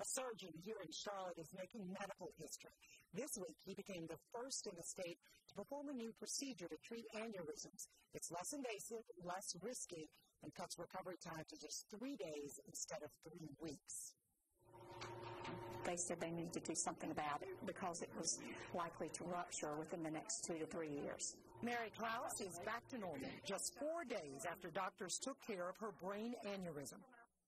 A surgeon here in Charlotte is making medical history. This week, he became the first in the state to perform a new procedure to treat aneurysms. It's less invasive, less risky, and cuts recovery time to just three days instead of three weeks. They said they needed to do something about it because it was likely to rupture within the next two to three years. Mary Klaus is back to normal just four days after doctors took care of her brain aneurysm.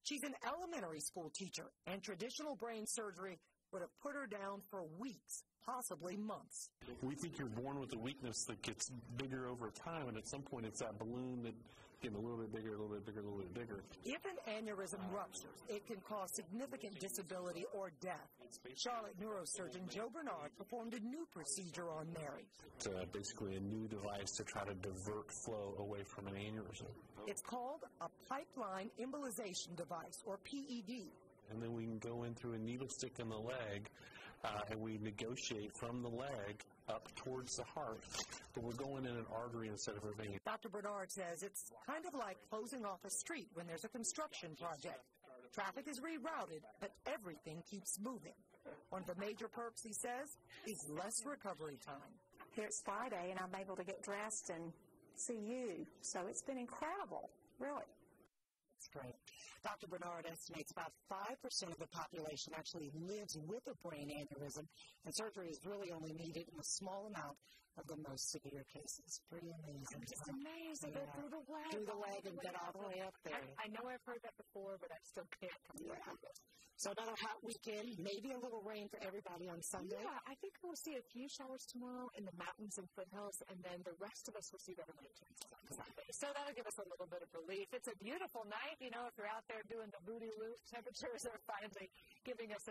She's an elementary school teacher, and traditional brain surgery would have put her down for weeks, possibly months. We think you're born with a weakness that gets bigger over time, and at some point it's that balloon that getting a little bit bigger, a little bit bigger, a little bit bigger. If an aneurysm ruptures, it can cause significant disability or death. Charlotte neurosurgeon Joe Bernard performed a new procedure on Mary. It's uh, basically a new device to try to divert flow away from an aneurysm. It's called a pipeline embolization device, or PED. And then we can go in through a needle stick in the leg uh, and we negotiate from the leg up towards the heart, but we're going in an artery instead of a vein. Dr. Bernard says it's kind of like closing off a street when there's a construction project. Traffic is rerouted, but everything keeps moving. One of the major perks, he says, is less recovery time. Here it's Friday, and I'm able to get dressed and see you. So it's been incredible, really. Great. Dr. Bernard estimates about 5% of the population actually lives with a brain aneurysm, and surgery is really only needed in a small amount of the most severe cases. Pretty amazing. It's amazing. Yeah. Through the leg. Through the leg and get all the way up there. I, I know I've heard that before, but I still can't yeah. So another hot weekend, maybe a little rain for everybody on Sunday. Yeah, I think we'll see a few showers tomorrow in the mountains and foothills, and then the rest of us will see better rain Sunday. So that'll give us a little bit of relief. It's a beautiful night, you know, if you're out there doing the booty loop, temperatures are finally giving us a bit